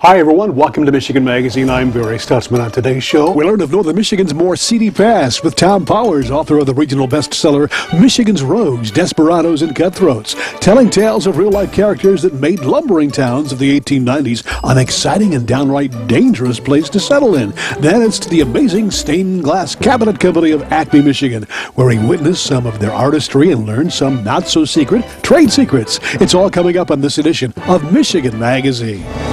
Hi, everyone. Welcome to Michigan Magazine. I'm Barry Stutesman. On today's show, we learn of Northern Michigan's more seedy past with Tom Powers, author of the regional bestseller Michigan's Rogues, Desperados, and Cutthroats, telling tales of real life characters that made lumbering towns of the 1890s an exciting and downright dangerous place to settle in. Then it's to the amazing stained glass cabinet company of Acme, Michigan, where he witnessed some of their artistry and learned some not so secret trade secrets. It's all coming up on this edition of Michigan Magazine.